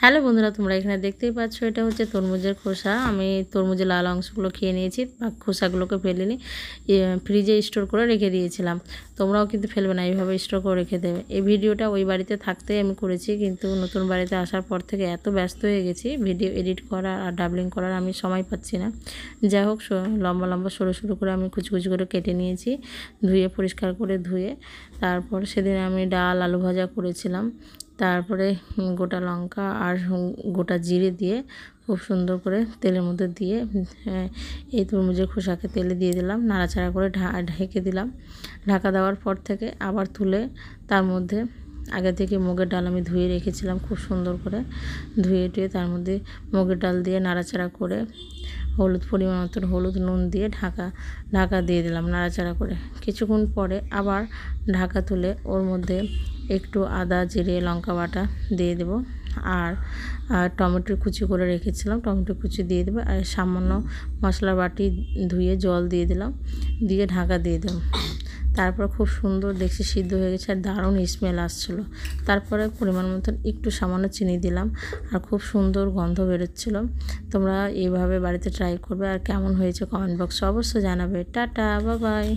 Hello বন্ধুরা, তোমরা এখানে দেখতেই পাচ্ছ, এটা হচ্ছে তরমুজের খোসা। আমি তরমুজের লাল অংশগুলো খেয়ে নিয়েছি, বা খোসাগুলোকে ফেলিনি ফ্রিজে স্টোর করে রেখে দিয়েছিলাম। তোমরাও কিন্তু ফেলবে না, এইভাবে স্টোর করে রেখে দেবে। এই ভিডিওটা ওই বাড়িতে থাকতে আমি করেছি, কিন্তু নতুন বাড়িতে আসার পর থেকে এত ব্যস্ত হয়ে গেছি ভিডিও এডিট করা আর ডাবলিং করার আমি সময় পাচ্ছি না। যাই হোক লম্বা লম্বা সরু সরু করে আমি কুচি কুচি করে কেটে নিয়েছি, ধুয়ে পরিষ্কার করে ধুয়ে, তারপর সেদিন আমি ডাল, আলু ভাজা করেছিলাম। তারপরে গোটা লঙ্কা আর গোটা জিরে দিয়ে খুব সুন্দর করে তেলের মধ্যে দিয়ে এই তরমুজের খোসাকে তেলে দিয়ে দিলাম, নাড়াচাড়া করে ঢেকে দিলাম। ঢাকা দেওয়ার পর থেকে আবার তুলে তার মধ্যে আগে থেকে মুগের ডাল আমি ধুয়ে রেখেছিলাম খুব সুন্দর করে ধুয়ে টুয়ে তার মধ্যে মুগের ডাল দিয়ে নাড়াচাড়া করে হলুদ পরিমাণ মতন হলুদ নুন দিয়ে ঢাকা ঢাকা দিয়ে দিলাম নাড়াচাড়া করে। কিছুক্ষণ পরে আবার ঢাকা তুলে ওর মধ্যে একটু আদা, জিরে, লঙ্কা বাটা দিয়ে দেব। আর টমেটো কুচি করে রেখেছিলাম। টমেটো কুচি দিয়ে দেবো। আর সামান্য মশলা বাটি ধুয়ে জল দিয়ে দিলাম। দিয়ে ঢাকা দিয়ে দেবো তারপর খুব সুন্দর দেখছি সিদ্ধ হয়ে গেছে আর দারুণ স্মেল আসছিল। তারপরে পরিমাণ মতন একটু সামান্য চিনি দিলাম আর খুব সুন্দর গন্ধ বেরোচ্ছিলো। তোমরা এইভাবে বাড়িতে ট্রাই করবে আর কেমন হয়েছে কমেন্ট বক্সে অবশ্যই জানাবে। টাটা বাবাই